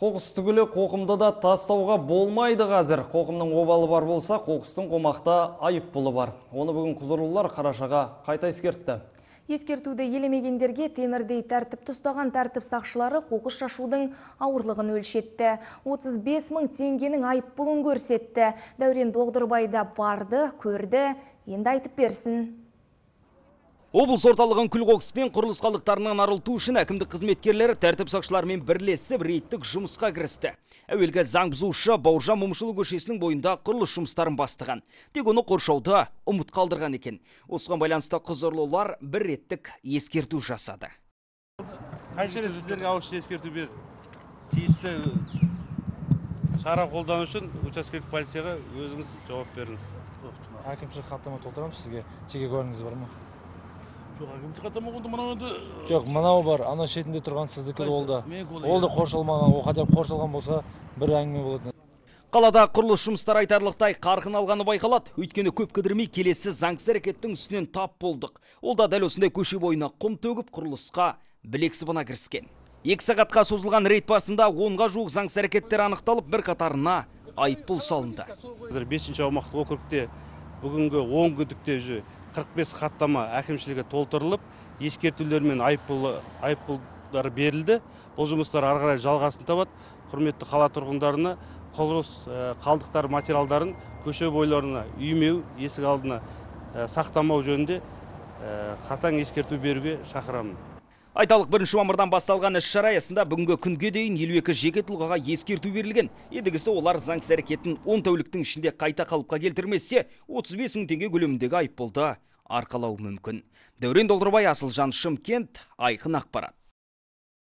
Қоқыс түгілі қоқымды да тастауға болмайды қазір. Қоқымның обалы бар болса, қоқыстың қомақта айып бұлы бар. Оны бүгін құзырлылар қарашаға қайта ескертті. Ескертуді елемегендерге темірдей тәртіп ұстаған тәртіп сақшылары қоқыс шашудың ауырлығын өлшетті. 35 мың айып бұлын көрсетті. Дәурен Доғдырбайда барды, көрді, енді айтып берсін. Облыс орталығын күл қоқыспен құрылыс қалдықтарынан арылту үшін әкімдік қызметкерлері тәртіп сақшыларымен бірлесіп рейттік жұмысқа кірісті. Әуелгі заң бұзушы Бауыржан Момышұлы көшесінің бойында құрылыс жұмыстарын бастаған. Тек оны қоршауды ұмыт қалдырған екен. Осыған байланысты құзырлылар бір реттік ескерту жасады. қанша рет сіздерге ауызша ескерту берді тиісті шара қолдану үшін учаскелік полицияға өзіңіз жауап беріңіз әкімшілік хаттама толтырамыз сізге жеке куәлігіңіз бар ма жоқ мынау енді жоқ мынау бар ана шетінде тұрған сіздікі ол да ол да қоршалмаған ол хотя бы қоршалған болса бір әңгіме болатын Қалада құрылыс жұмыстары айтарлықтай қарқын алғаны байқалады. Өйткені көп кідірмей келесі заңсыз әрекеттің үстінен тап болдық. Ол да дәл осындай көше бойына құм төгіп құрылысқа білек сыбана кіріскен. Екі сағатқа созылған рейд басында онға жуық заңсыз әрекеттер анықталып, бір қатарына айыппұл салынды. қазір бесінші аумақтық округте бүгінгі он күдікте уже 45 хаттама әкімшілігі толтырылып ескертулер мен айыппұл айыппұлдар берілді. Бұл жұмыстар ары қарай жалғасын табады. Құрметті қала тұрғындарына құрылыс ә, қалдықтар материалдарын көше бойларына үймеу есік алдына ә, сақтамау жөнінде ә, қатаң ескерту беруге шақырамын. Айталық бірінші мамырдан басталған іс шара аясында бүгінгі күнге дейін 52 жеке тұлғаға ескерту берілген. Ендігісі олар заңсыз әрекетін 10 тәуліктің ішінде қайта қалыпқа келтірмесе, 35 мың теңге көлеміндегі айыппұлды арқалау мүмкін. Дәурен Долдырбай, Асылжан Шымкент, Айқын ақпарат.